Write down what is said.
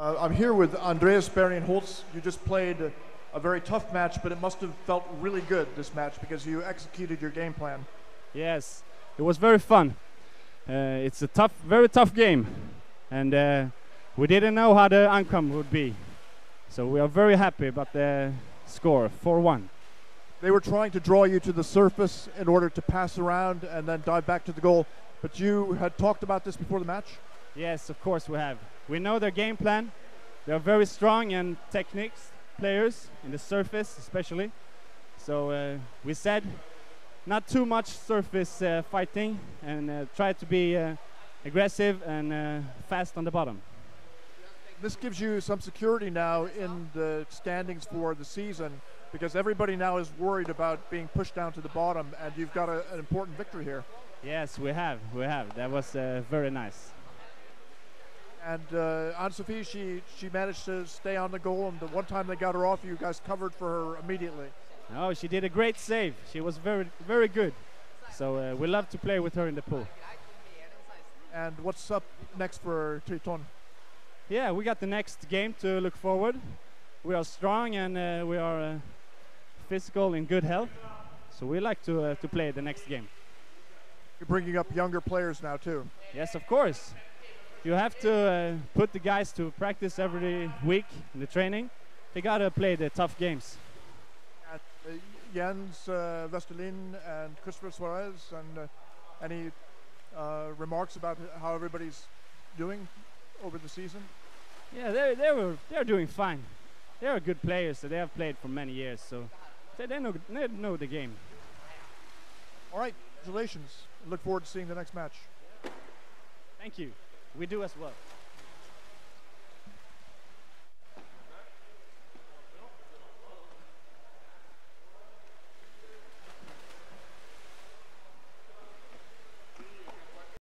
Uh, I'm here with Andreas Bergenholtz. You just played a, a very tough match, but it must have felt really good this match because you executed your game plan. Yes, it was very fun. Uh, it's a tough, very tough game, and uh, we didn't know how the outcome would be. So we are very happy about the score, 4-1. They were trying to draw you to the surface in order to pass around and then dive back to the goal. But you had talked about this before the match? Yes, of course we have. We know their game plan. They are very strong and techniques players in the surface, especially. So uh, we said not too much surface uh, fighting and uh, try to be uh, aggressive and uh, fast on the bottom. This gives you some security now in the standings for the season because everybody now is worried about being pushed down to the bottom, and you've got a, an important victory here. Yes, we have. We have. That was uh, very nice. And uh, Sophie, she she managed to stay on the goal, and the one time they got her off, you guys covered for her immediately. Oh, she did a great save. She was very very good. So uh, we love to play with her in the pool. And what's up next for Triton? Yeah, we got the next game to look forward. We are strong and uh, we are uh, physical in good health. So we like to uh, to play the next game. You're bringing up younger players now too. Yes, of course. You have to uh, put the guys to practice every week in the training. They gotta play the tough games. At, uh, Jens uh, Westerlin and Christopher Suarez, and uh, any uh, remarks about how everybody's doing over the season? Yeah, they they were they're doing fine. They are good players. So they have played for many years, so they, they know they know the game. All right, congratulations. Look forward to seeing the next match. Thank you. We do as well.